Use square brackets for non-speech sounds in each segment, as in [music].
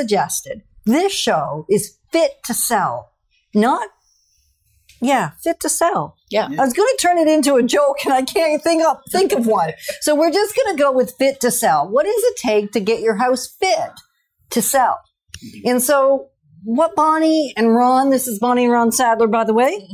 suggested this show is fit to sell, not yeah, fit to sell. Yeah. I was going to turn it into a joke and I can't think of, think of one. So we're just going to go with fit to sell. What does it take to get your house fit to sell? And so what Bonnie and Ron, this is Bonnie and Ron Sadler, by the way.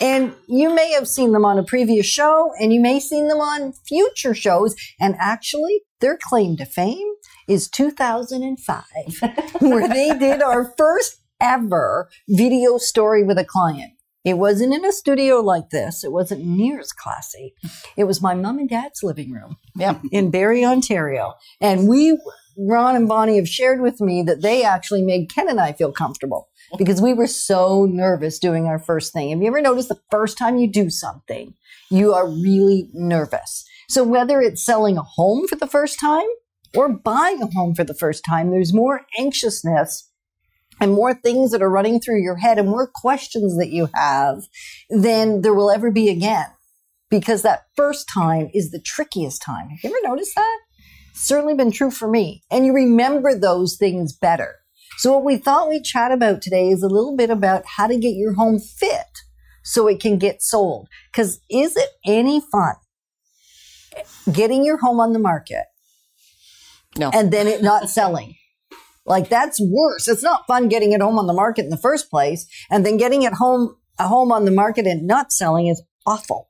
And you may have seen them on a previous show and you may have seen them on future shows. And actually their claim to fame is 2005, [laughs] where they did our first ever video story with a client. It wasn't in a studio like this. It wasn't near as classy. It was my mom and dad's living room Yeah. in Barrie, Ontario. And we, Ron and Bonnie have shared with me that they actually made Ken and I feel comfortable because we were so nervous doing our first thing. Have you ever noticed the first time you do something, you are really nervous? So whether it's selling a home for the first time or buying a home for the first time, there's more anxiousness and more things that are running through your head and more questions that you have than there will ever be again. Because that first time is the trickiest time. Have you ever noticed that? Certainly been true for me. And you remember those things better. So what we thought we'd chat about today is a little bit about how to get your home fit so it can get sold. Cause is it any fun getting your home on the market No. and then it not selling? Like that's worse. It's not fun getting it home on the market in the first place, and then getting it home a home on the market and not selling is awful.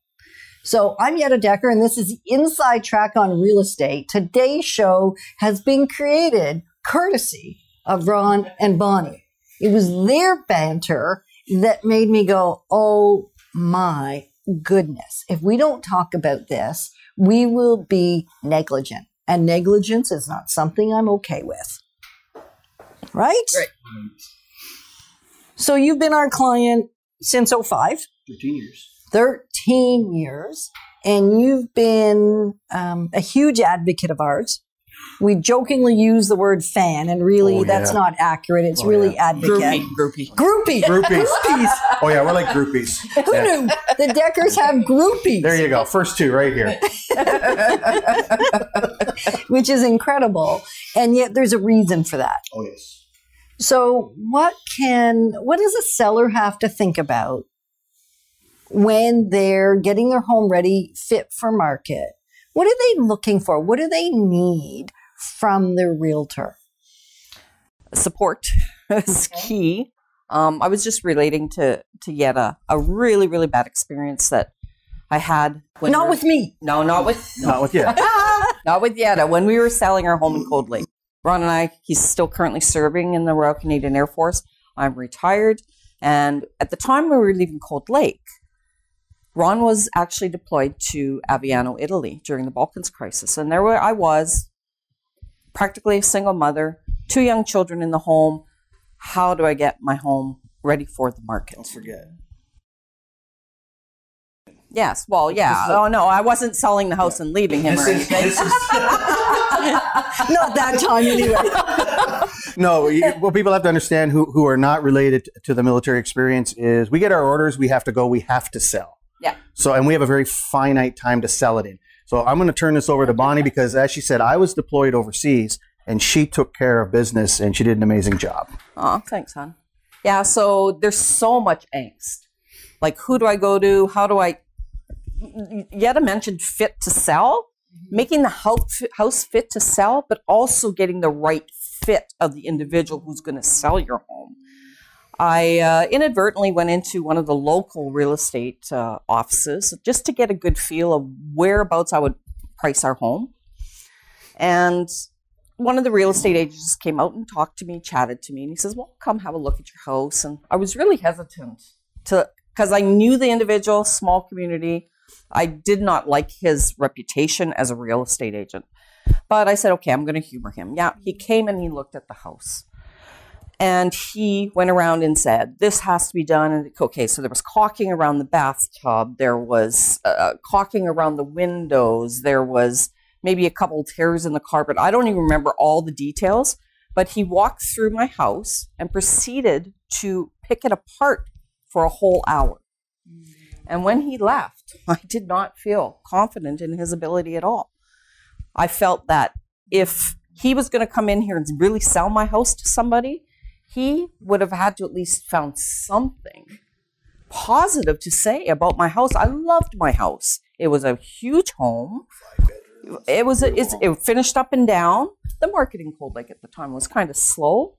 So I'm Yetta Decker, and this is Inside Track on Real Estate. Today's show has been created courtesy of Ron and Bonnie. It was their banter that made me go, "Oh my goodness! If we don't talk about this, we will be negligent." And negligence is not something I'm okay with. Right? Right. So you've been our client since 05, 13 years. 13 years, and you've been um, a huge advocate of ours. We jokingly use the word fan, and really Oh, that's yeah. not accurate. It's Oh, really yeah. advocate. Groupie. Groupie. Groupie. Groupies. [laughs] Groupies. Oh, yeah, we're like groupies. Who Yeah. knew? The Deckers have groupies. There you go. First two right here. [laughs] which is incredible. And yet there's a reason for that. Oh, yes. So what can, what does a seller have to think about when they're getting their home ready, fit for market? What are they looking for? What do they need from their realtor? support [laughs] is key. Um, I was just relating to to Yetta a really really bad experience that I had. When Not with me. no, not with [laughs] Not with you. [laughs] not with Yetta. When we were selling our home in Cold Lake, Ron and I, he's still currently serving in the Royal Canadian Air Force. I'm retired, and at the time we were leaving Cold Lake, Ron was actually deployed to Aviano, Italy during the Balkans crisis, and there were I was, practically a single mother, two young children in the home. How do I get my home ready for the market? Don't forget. Yes, well, yeah. Oh no, I wasn't selling the house and leaving him or This is, anything. this is, [laughs] Not that time anyway. [laughs] no, you, what people have to understand who, who are not related to the military experience is we get our orders, we have to go, we have to sell. Yeah. So, and we have a very finite time to sell it in. So I'm going to turn this over to Bonnie because, as she said, I was deployed overseas and she took care of business and she did an amazing job. Oh, thanks, hon. Yeah, so there's so much angst. Like, who do I go to? How do I? Yetta mentioned fit to sell, mm-hmm. making the house house fit to sell, but also getting the right fit of the individual who's going to sell your home. I uh, inadvertently went into one of the local real estate uh, offices just to get a good feel of whereabouts I would price our home. And one of the real estate agents came out and talked to me, chatted to me, and he says, "Well, come have a look at your house." And I was really hesitant to because I knew the individual, small community. I did not like his reputation as a real estate agent. But I said, "Okay, I'm going to humor him." Yeah, he came and he looked at the house. And he went around and said, "This has to be done." And okay, so there was caulking around the bathtub. There was uh, caulking around the windows. There was maybe a couple tears in the carpet. I don't even remember all the details, but he walked through my house and proceeded to pick it apart for a whole hour. And when he left, [laughs] I did not feel confident in his ability at all. I felt that if he was going to come in here and really sell my house to somebody, he would have had to at least found something positive to say about my house. I loved my house. It was a huge home. It was a, it's, it finished up and down. The marketing Cold Lake at the time was kind of slow.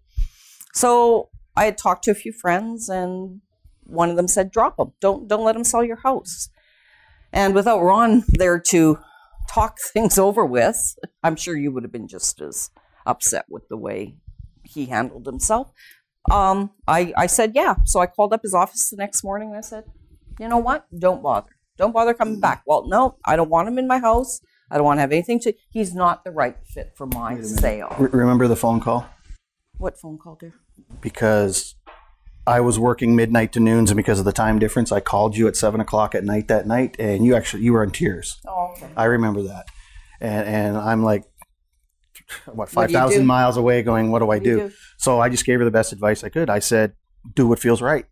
So I had talked to a few friends, and one of them said, "Drop them. Don't don't let them sell your house." And without Ron there to talk [laughs] things over with, I'm sure you would have been just as upset with the way he handled himself. Um, I I said, "Yeah." So I called up his office the next morning, and I said, "You know what? Don't bother. Don't bother coming back." Well, no, I don't want him in my house. I don't want to have anything to. He's not the right fit for my sale. Re- remember the phone call? What phone call, dear? Because I was working midnight to noons, and because of the time difference, I called you at seven o'clock at night that night, and you actually you were in tears. Oh, okay. I remember that, and and I'm like, [laughs] what What five do you thousand do? miles away, going, what do I do do? do? So I just gave her the best advice I could. I said, do what feels right,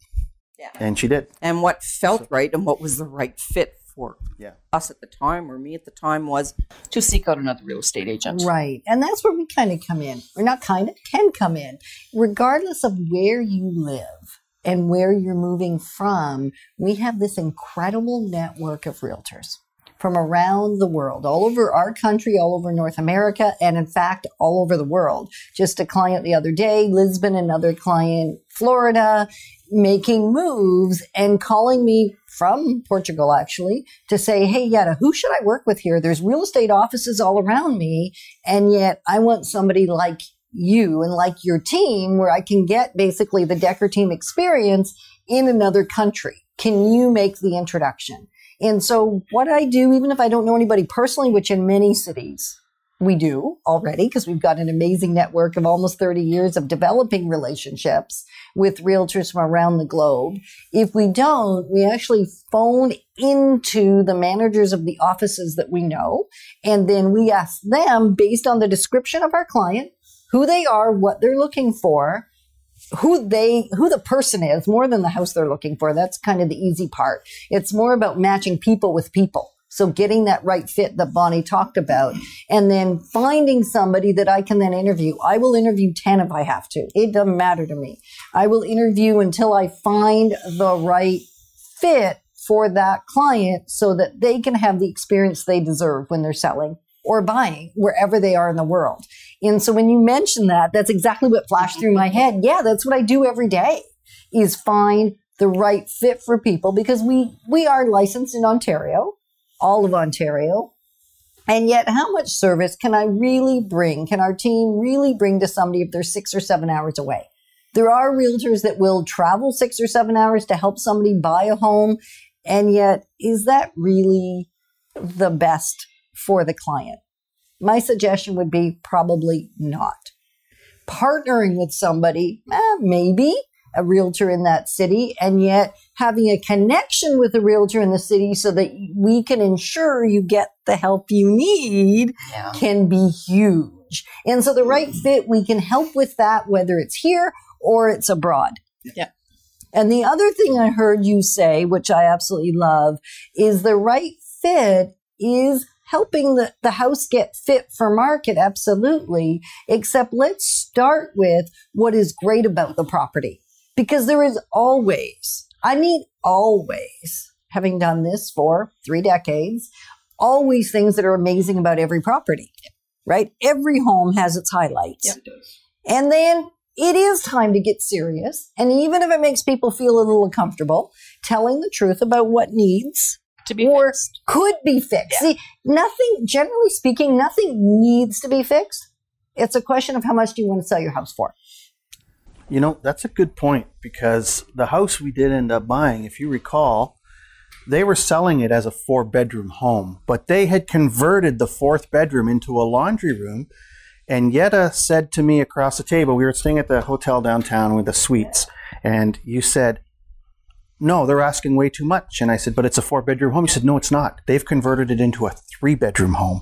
Yeah. and she did. And what felt right and what was the right fit for Yeah. us at the time or me at the time was to seek out another real estate agent. Right. And that's where we kind of come in. Or not kind of, can come in. Regardless of where you live and where you're moving from, we have this incredible network of realtors from around the world, all over our country, all over North America, and in fact, all over the world. Just a client the other day, Lisbon, another client, Florida, making moves and calling me from Portugal actually to say, Hey, Yetta, who should I work with here? There's real estate offices all around me. And yet I want somebody like you and like your team where I can get basically the Decker team experience in another country. Can you make the introduction? And so what I do, even if I don't know anybody personally, which in many cities we do already, because we've got an amazing network of almost 30 years of developing relationships with realtors from around the globe. If we don't, we actually phone into the managers of the offices that we know. And then we ask them based on the description of our client, who they are, what they're looking for, who they who the person is more than the house they're looking for. That's kind of the easy part. It's more about matching people with people. So getting that right fit that bonnie talked about and then finding somebody that i can then interview. I will interview 10 if i have to. It doesn't matter to me. I will interview until i find the right fit for that client so that they can have the experience they deserve when they're selling or buying wherever they are in the world. And so when you mention that, that's exactly what flashed through my head. Yeah, that's what I do every day is find the right fit for people because we we are licensed in Ontario, all of Ontario. And yet how much service can I really bring? Can our team really bring to somebody if they're 6 or 7 hours away? There are realtors that will travel 6 or 7 hours to help somebody buy a home and yet is that really the best for the client? My suggestion would be probably not. Partnering with somebody, eh, maybe a realtor in that city, and yet having a connection with a realtor in the city so that we can ensure you get the help you need Yeah. can be huge. And so the right fit, we can help with that, whether it's here or it's abroad. Yeah. And the other thing I heard you say, which I absolutely love, is the right fit is helping the, the house get fit for market. Absolutely. Except let's start with what is great about the property because there is always, I mean, always having done this for three decades, always things that are amazing about every property, right? Every home has its highlights. Yep. And then it is time to get serious. And even if it makes people feel a little uncomfortable, telling the truth about what needs To be or fixed. could be fixed. See, nothing, generally speaking, nothing needs to be fixed. It's a question of how much do you want to sell your house for? You know, that's a good point because the house we did end up buying, if you recall, they were selling it as a four bedroom home, but they had converted the fourth bedroom into a laundry room. And Yetta said to me across the table, we were staying at the hotel downtown with the suites, and you said, No, they're asking way too much. And I said, But it's a four bedroom home. He said, No, it's not. They've converted it into a three bedroom home.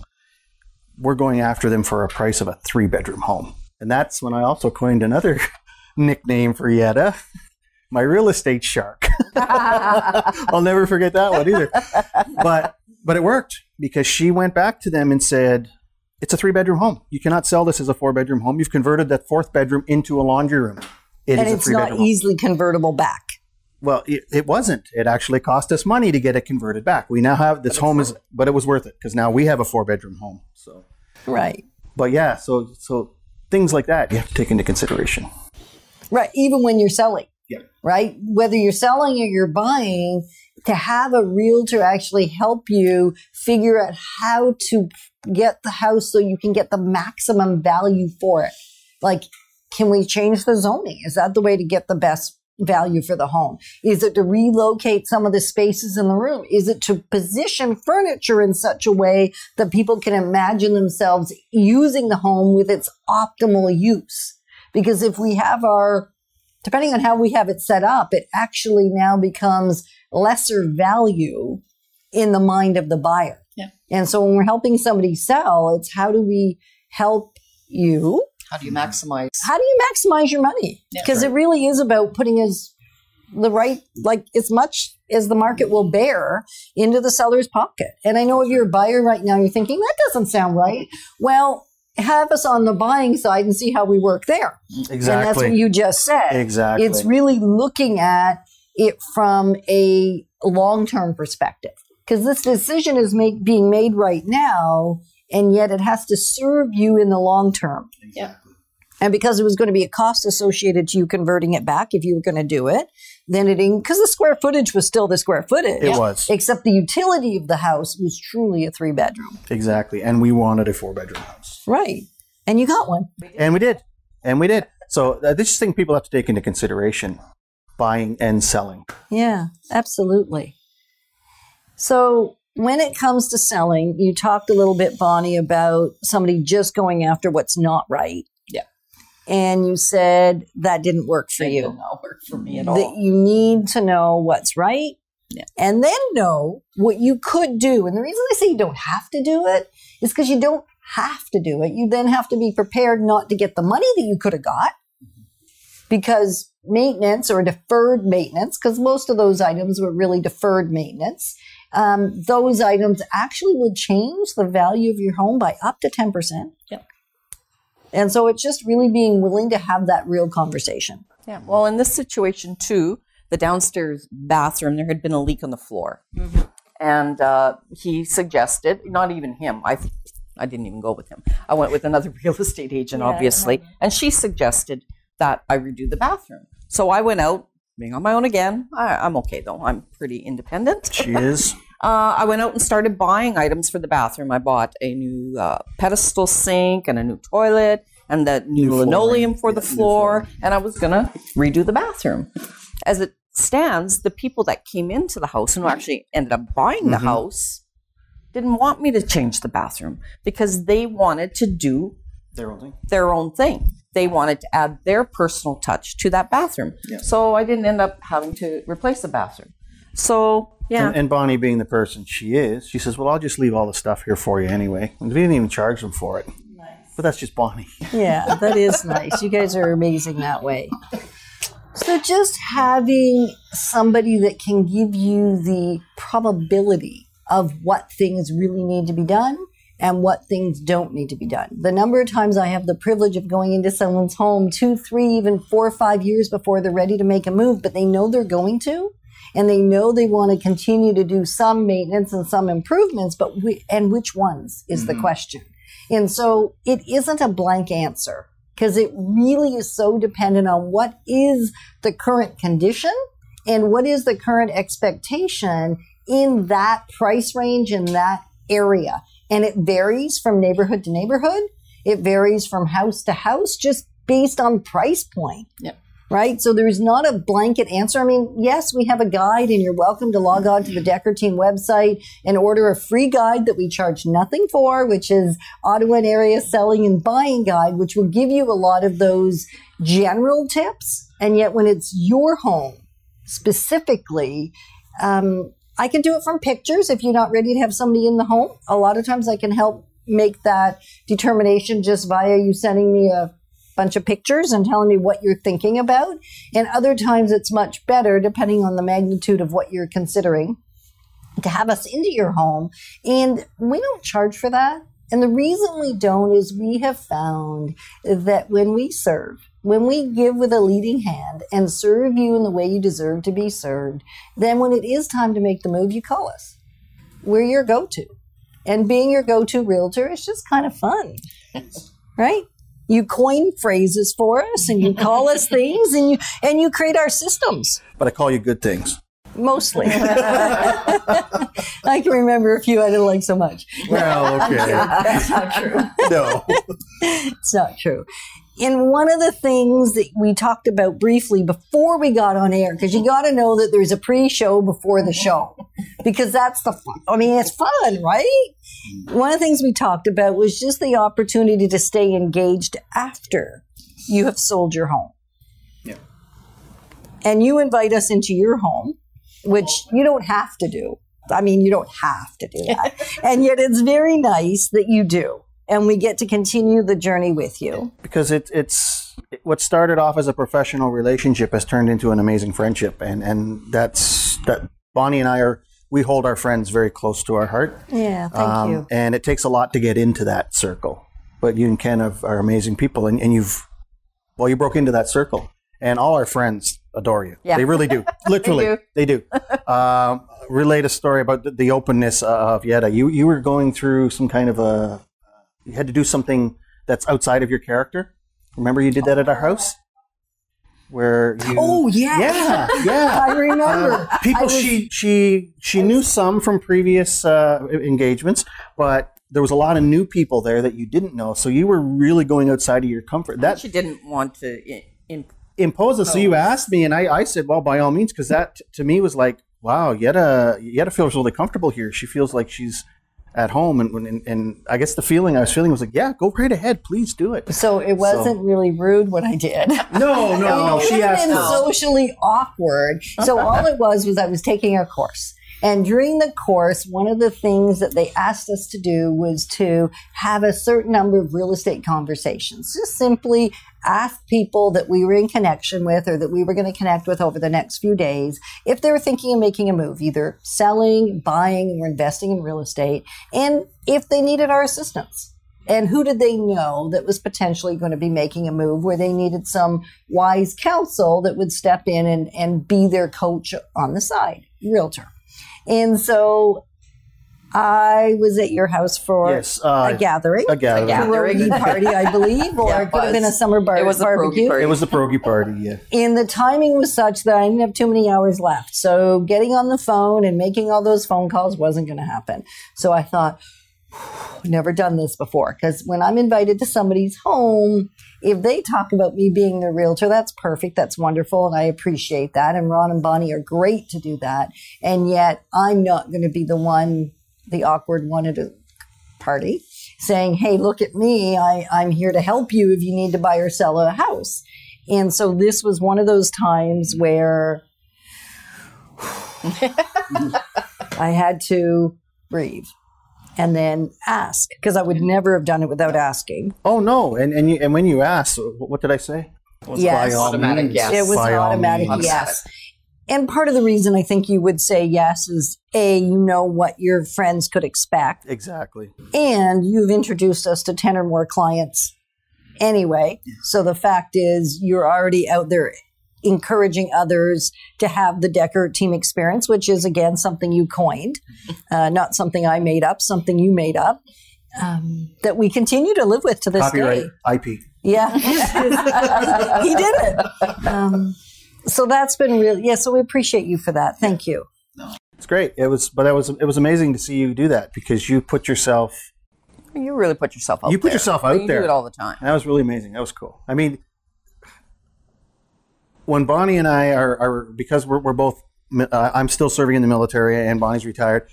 We're going after them for a price of a three bedroom home. And that's when I also coined another [laughs] nickname for Yetta, [laughs] my real estate shark. [laughs] I'll never forget that one either. But but it worked because she went back to them and said, it's a three bedroom home. You cannot sell this as a four bedroom home. You've converted that fourth bedroom into a laundry room. It and is a it's three not bedroom home. easily convertible back. Well, it, it wasn't. It actually cost us money to get it converted back. We now have this home is, but it was worth it because now we have a four bedroom home. So, Right. but yeah, so so things like that you have to take into consideration. Right. Even when you're selling. Yeah. Right. Whether you're selling or you're buying, to have a realtor actually help you figure out how to get the house so you can get the maximum value for it. Like, can we change the zoning? Is that the way to get the best value for the home? Is it to relocate some of the spaces in the room? Is it to position furniture in such a way that people can imagine themselves using the home with its optimal use? Because if we have our, depending on how we have it set up, it actually now becomes lesser value in the mind of the buyer. Yeah. And so when we're helping somebody sell, it's how do we help you? How do you mm-hmm. maximize? How do you maximize your money? Yeah. Because it really is about putting as the right, like as much as the market will bear into the seller's pocket. And I know if you're a buyer right now, you're thinking that doesn't sound right. Well, have us on the buying side and see how we work there. Exactly. And that's what you just said. Exactly. It's really looking at it from a long term perspective. Because this decision is make, being made right now, and yet it has to serve you in the long term. Yeah. And because it was going to be a cost associated to you converting it back if you were going to do it, then it, because the square footage was still the square footage. it was Except the utility of the house was truly a three bedroom. exactly, and we wanted a four bedroom house, Right. And you got one. and we did, and we did. So uh, this is the thing people have to take into consideration: buying and selling. Yeah, absolutely. So when it comes to selling, you talked a little bit, Bonnie, about somebody just going after what's not right. Yeah. And you said that didn't work for It you. did not work for me at all. That you need to know what's right. Yeah. And then know what you could do. And the reason I say you don't have to do it is because you don't have to do it. You then have to be prepared not to get the money that you could have got because maintenance or deferred maintenance, because most of those items were really deferred maintenance, um, those items actually will change the value of your home by up to 10%. Yep. And so it's just really being willing to have that real conversation. Yeah. Well, in this situation too, the downstairs bathroom, there had been a leak on the floor, and uh, he suggested, not even him, I, I didn't even go with him. I went with another [laughs] real estate agent, Yeah, obviously, and she suggested that I redo the bathroom. So I went out, being on my own again. I, I'm okay though. I'm pretty independent. She is. [laughs] Uh, I went out and started buying items for the bathroom. I bought a new uh, pedestal sink and a new toilet and the new, New flooring. linoleum for the Yeah, floor. And I was going to redo the bathroom. As it stands, the people that came into the house and who actually ended up buying the Mhm. house didn't want me to change the bathroom because they wanted to do Their own thing. their own thing. They wanted to add their personal touch to that bathroom. Yeah. So I didn't end up having to replace the bathroom. So, yeah. And, and Bonnie, being the person she is, she says, "Well, I'll just leave all the stuff here for you anyway." And we didn't even charge them for it. But that's just Bonnie. [laughs] Yeah, that is nice. You guys are amazing that way. So just having somebody that can give you the probability of what things really need to be done and what things don't need to be done. The number of times I have the privilege of going into someone's home two, three, even four or five years before they're ready to make a move, but they know they're going to. And they know they want to continue to do some maintenance and some improvements, but we, and which ones is the mm-hmm. question. And so it isn't a blank answer because it really is so dependent on what is the current condition and what is the current expectation in that price range in that area. And it varies from neighborhood to neighborhood. It varies from house to house just based on price point. Yep. Right? So there's not a blanket answer. I mean, yes, we have a guide and you're welcome to log on to the Decker Team website and order a free guide that we charge nothing for, which is Ottawa and area selling and buying guide, which will give you a lot of those general tips. And yet when it's your home specifically, um, I can do it from pictures if you're not ready to have somebody in the home. A lot of times I can help make that determination just via you sending me a bunch of pictures and telling me what you're thinking about. And other times it's much better, depending on the magnitude of what you're considering, to have us into your home. And we don't charge for that. And the reason we don't is we have found that when we serve, when we give with a leading hand and serve you in the way you deserve to be served, then when it is time to make the move, you call us. We're your go to. And being your go to realtor is just kind of fun, [laughs] right? You coin phrases for us and you call us [laughs] things and you and you create our systems But I call you good things. Mostly. [laughs] [laughs] I can remember a few I didn't like so much. Well, okay. [laughs] That's not true. no. It's not true. And one of the things that we talked about briefly before we got on air, because you got to know that there's a pre-show before the show, because that's the fun. I mean, it's fun, right? One of the things we talked about was just the opportunity to stay engaged after you have sold your home. Yeah. And you invite us into your home, which you don't have to do. I mean, you don't have to do that. [laughs] and yet it's very nice that you do. And we get to continue the journey with you. because it, it's what started off as a professional relationship has turned into an amazing friendship, and and that's that. Bonnie and I are we hold our friends very close to our heart, Yeah, thank Um, you. and it takes a lot to get into that circle. But you and Ken have, are amazing people, and, and you've well, you broke into that circle, and all our friends adore you. Yeah. They really do, [laughs] literally, they do. [laughs] um, relate a story about the, the openness of Yetta. You you were going through some kind of a you had to do something that's outside of your character. Remember you did that at our house? Where you Oh, yeah. Yeah, yeah. [laughs] I remember. Uh, people I was- she she she knew some from previous uh, engagements, but there was a lot of new people there that you didn't know. So you were really going outside of your comfort. That She didn't want to. i- In, imposed it. So you oh. asked me, and I, I said, well, by all means, because that t- to me was like, wow, Yetta Yetta feels really comfortable here. She feels like she's at home, and, and and I guess the feeling I was feeling was like, yeah, go right ahead, please do it. So it wasn't really rude what I did. No, no, no. [laughs] it She would asked been socially awkward. So all it was was I was taking a course. And during the course, one of the things that they asked us to do was to have a certain number of real estate conversations. Just simply ask people that we were in connection with or that we were going to connect with over the next few days if they were thinking of making a move, either selling, buying, or investing in real estate, and if they needed our assistance. And who did they know that was potentially going to be making a move where they needed some wise counsel that would step in and, and be their coach on the side, realtor. And so I was at your house for Yes, uh, a gathering, a gathering. Yeah. pierogi party, I believe, or [laughs] Yeah, it it could have been a summer bar- It was a pierogi barbecue. party. It was the pierogi party. Yeah. [laughs] And the timing was such that I didn't have too many hours left. So getting on the phone and making all those phone calls wasn't going to happen. So I thought, [sighs] never done this before. Because when I'm invited to somebody's home, if they talk about me being their realtor, that's perfect. That's wonderful. And I appreciate that. And Ron and Bonnie are great to do that. And yet I'm not going to be the one, the awkward one at a party saying, Hey, look at me. I, I'm here to help you if you need to buy or sell a house. And so this was one of those times where [sighs] I had to breathe and then ask because I would never have done it without asking. Oh no! And and you, and when you asked, wh- what did I say? Yes. By all Automatic means. yes. It was By an automatic yes. And part of the reason I think you would say yes is A, you know what your friends could expect, Exactly. and you've introduced us to 10 or more clients anyway. So the fact is, you're already out there encouraging others to have the Decker team experience, which is again something you coined, uh, not something I made up, something you made up. Um, that we continue to live with to this Copyright day. IP. Yeah, [laughs] [laughs] he did it. Um, so that's been really yeah. So we appreciate you for that. Thank you. It's great. It was, but it was it was amazing to see you do that because you put yourself. you really put yourself out You put there. yourself out you there. You do it all the time. That was really amazing. That was cool. I mean, when Bonnie and I are, are because we're, we're both, uh, I'm still serving in the military and Bonnie's retired.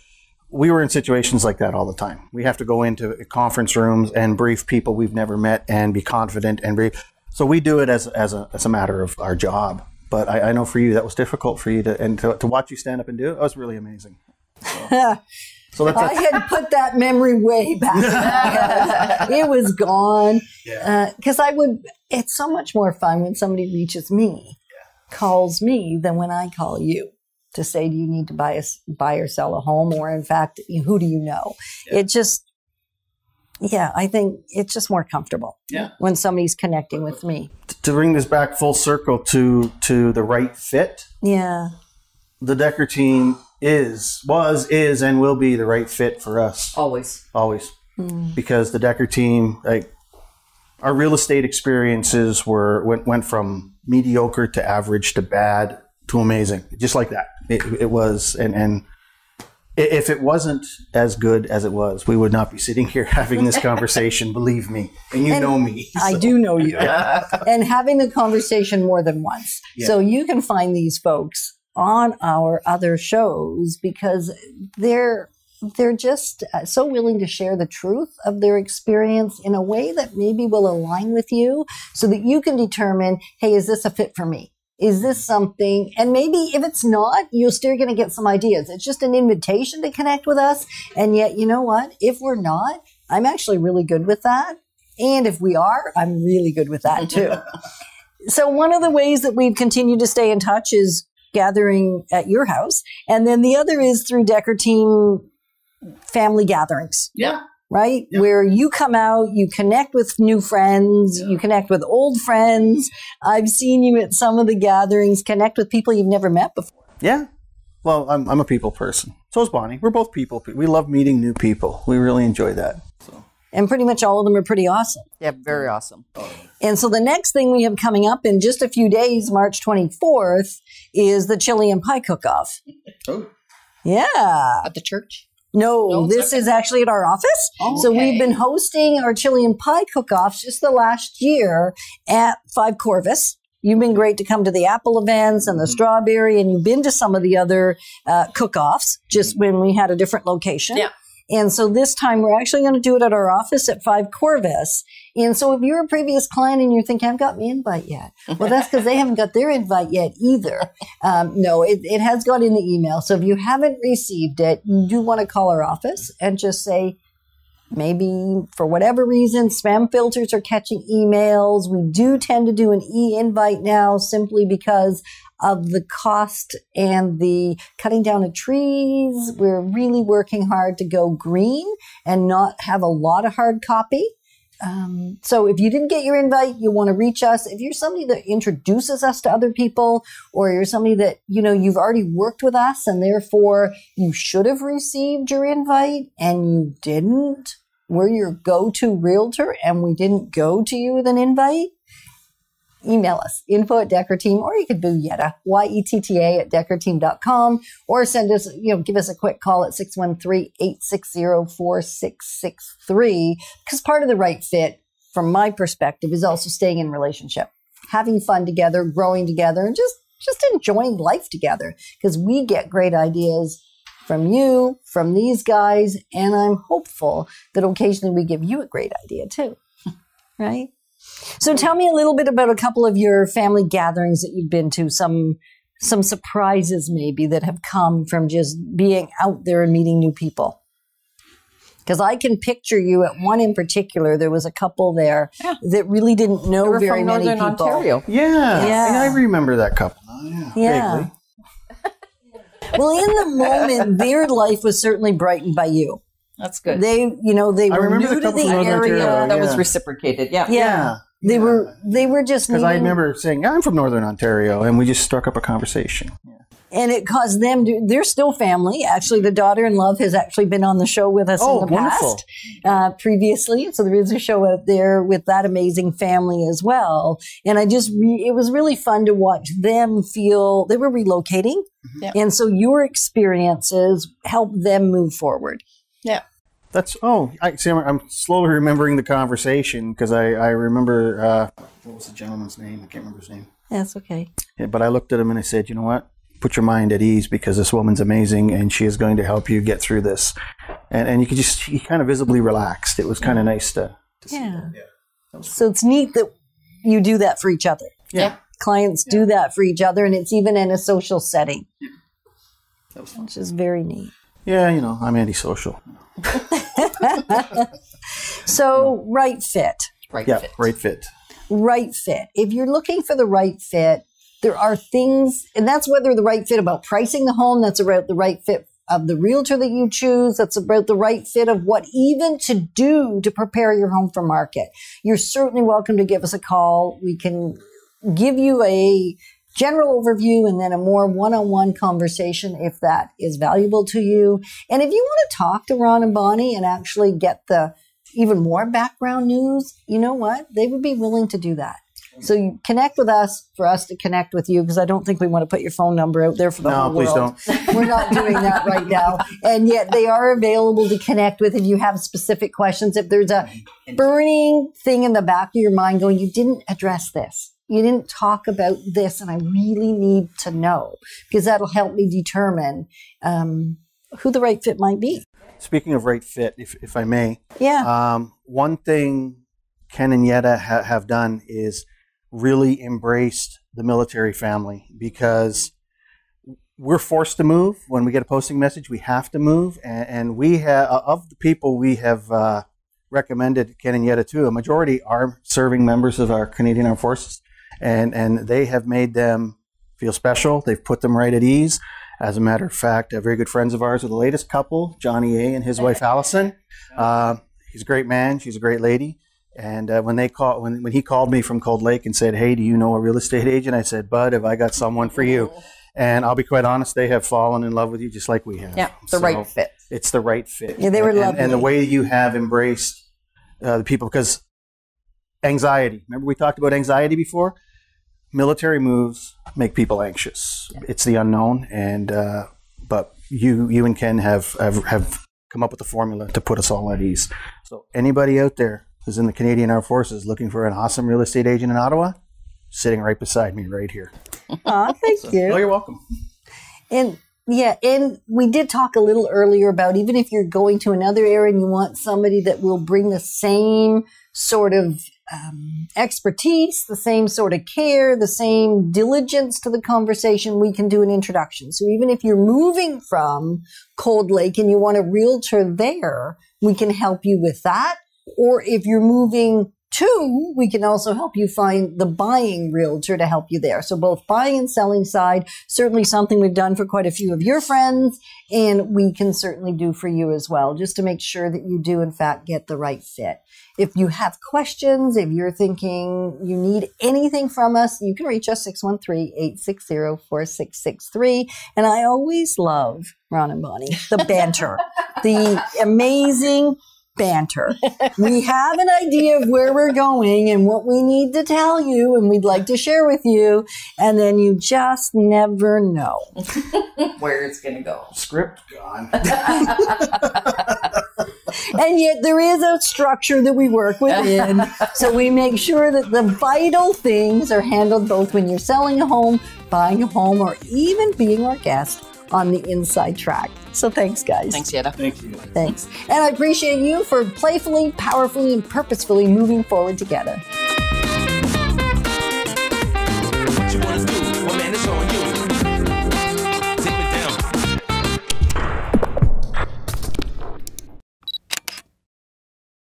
We were in situations like that all the time. We have to go into conference rooms and brief people we've never met and be confident and brief. So we do it as, as, a, as a matter of our job. But I, I know for you that was difficult for you to and to, to watch you stand up and do it. That was really amazing. So, so that's, [laughs] I had put that memory way back. [laughs] it was gone. Because I would, it's so much more fun when somebody reaches me, calls me, than when I call you to say, do you need to buy, a, buy or sell a home? Or in fact, who do you know? It just, Yeah, I think it's just more comfortable. Yeah. When somebody's connecting with me. To bring this back full circle to to the right fit, Yeah. the Decker team is was is and will be the right fit for us Always. always mm. because the Decker team like our real estate experiences were went, went from mediocre to average to bad to amazing just like that it, it was and and if it wasn't as good as it was we would not be sitting here [laughs] having this conversation believe me and you And know me [laughs] I do know you. and having the conversation more than once. Yeah. So you can find these folks on our other shows because they're they're just uh, so willing to share the truth of their experience in a way that maybe will align with you so that you can determine, hey, is this a fit for me? Is this something? And maybe if it's not, you're still going to get some ideas. It's just an invitation to connect with us. And yet, you know what? If we're not, I'm actually really good with that. And if we are, I'm really good with that too. [laughs] so one of the ways that we've continued to stay in touch is gathering at your house. And then the other is through Decker Team family gatherings, yeah right? Yeah. Where you come out, you connect with new friends, Yeah. you connect with old friends. I've seen you at some of the gatherings, connect with people you've never met before. yeah well I'm, I'm a people person so is bonnie we're both people we love meeting new people we really enjoy that so And pretty much all of them are pretty awesome. Yeah, very awesome. And so the next thing we have coming up in just a few days, March 24th, is the chili and pie cook off. oh Yeah. At the church? No, No, this okay. is actually at our office. So we've been hosting our chili and pie cook-offs just the last year at Five Corvus. You've been great to come to the apple events and the strawberry, and you've been to some of the other uh, cook-offs just when we had a different location. Yeah. And so this time we're actually going to do it at our office at Five Corvus. And so if you're a previous client and you're thinking, I've got my invite yet. Well, that's because they haven't got their invite yet either. Um, no, it, it has got in the email. So if you haven't received it, you do want to call our office and just say, maybe for whatever reason, spam filters are catching emails. We do tend to do an e invite now simply because of the cost and the cutting down of trees. We're really working hard to go green and not have a lot of hard copy. Um, so if you didn't get your invite, you want to reach us. If you're somebody that introduces us to other people, or you're somebody that, you know, you've already worked with us and therefore you should have received your invite and you didn't, we're your go-to realtor and we didn't go to you with an invite, email us info at Decker Team, or you could do Yetta, Y-E-T-T-A at deckerteam.com, or send us, you know, give us a quick call at 613-860-4663. Because part of the right fit, from my perspective, is also staying in relationship, having fun together, growing together, and just, just enjoying life together. Because we get great ideas from you, from these guys, and I'm hopeful that occasionally we give you a great idea too. [laughs] Right? So tell me a little bit about a couple of your family gatherings that you've been to, some some surprises maybe that have come from just being out there and meeting new people. Because I can picture you at one in particular. There was a couple there Yeah. that really didn't know They were very from many Northern people. Ontario. yeah Yeah. i remember that couple now, yeah, Yeah. [laughs] Well, in the moment, their life was certainly brightened by you. That's good. They, you know, they I were remember new the to couple the from area. Ontario, That was yeah. reciprocated. Yeah. Yeah. They Yeah. were they were just Because I remember saying, I'm from Northern Ontario, and we just struck up a conversation. and it caused them to they're still family. Actually, the daughter in love has actually been on the show with us Oh, in the wonderful. past uh, previously. So there is a show out there with that amazing family as well. And I just re- it was really fun to watch them feel they were relocating, Yeah. and so your experiences helped them move forward. yeah. That's, oh, I see, I'm, I'm slowly remembering the conversation because I, I remember, uh, what was the gentleman's name? I can't remember his name. That's okay. Yeah, but I looked at him and I said, you know what? Put your mind at ease because this woman's amazing and she is going to help you get through this. And, and you could just, he kind of visibly relaxed. It was kind of nice to, to see Yeah. that. So it's neat that you do that for each other. Yeah. Clients do that for each other, and it's even in a social setting, That was fun. which is very neat. Yeah, you know, I'm antisocial. [laughs] [laughs] So, right fit. Right Yeah, fit. right fit. right fit. If you're looking for the right fit, there are things, and that's whether the right fit about pricing the home, that's about the right fit of the realtor that you choose. That's about the right fit of what even to do to prepare your home for market. You're certainly welcome to give us a call. We can give you a general overview and then a more one-on-one conversation if that is valuable to you. And if you want to talk to Ron and Bonnie and actually get the even more background news, you know what? They would be willing to do that. So you connect with us for us to connect with you because I don't think we want to put your phone number out there for the No, whole please world. [laughs] We're not doing that right now. And yet they are available to connect with if you have specific questions. If there's a burning thing in the back of your mind going, you didn't address this. You didn't talk about this, and I really need to know because that'll help me determine um, who the right fit might be. Speaking of right fit, if, if I may, Yeah. um, one thing Ken and Yetta ha- have done is really embraced the military family because we're forced to move when we get a posting message. We have to move, and, and we have of the people we have uh, recommended Ken and Yetta to. A majority are serving members of our Canadian Armed Forces, and and they have made them feel special. They've put them right at ease. As a matter of fact, uh, very good friends of ours are the latest couple, Johnny A and his wife Allison. Uh, he's a great man. She's a great lady. And uh, when they call, when, when he called me from Cold Lake and said, "Hey, do you know a real estate agent?" I said, "Bud, have I got someone for you?" And I'll be quite honest, they have fallen in love with you just like we have. Yeah, the So right fit. It's the right fit. Yeah, they were and, and- And the way you have embraced uh, the people, because anxiety. Remember we talked about anxiety before. Military moves make people anxious. It's the unknown, and uh, but you, you and Ken have, have have come up with a formula to put us all at ease. So anybody out there who's in the Canadian Armed Forces looking for an awesome real estate agent in Ottawa, sitting right beside me, right here. [laughs] Aw, thank you. Oh, you're welcome. And yeah, and we did talk a little earlier about even if you're going to another area and you want somebody that will bring the same sort of um, expertise, the same sort of care, the same diligence to the conversation, we can do an introduction. So even if you're moving from Cold Lake and you want a realtor there, we can help you with that. Or if you're moving to, we can also help you find the buying realtor to help you there. So both buying and selling side, certainly something we've done for quite a few of your friends, and we can certainly do for you as well, just to make sure that you do in fact get the right fit. If you have questions, if you're thinking you need anything from us, you can reach us 613-860-4663. And I always love Ron and Bonnie, the [laughs] banter, the amazing banter. We have an idea of where we're going and what we need to tell you and we'd like to share with you. And then you just never know. [laughs] Where it's going to go. Script gone. [laughs] [laughs] And yet there is a structure that we work within. [laughs] so we make sure that the vital things are handled both when you're selling a home, buying a home, or even being our guest on the inside track. So thanks, guys. Thanks, Yetta. Thank you. Thanks. And I appreciate you for playfully, powerfully, and purposefully moving forward together.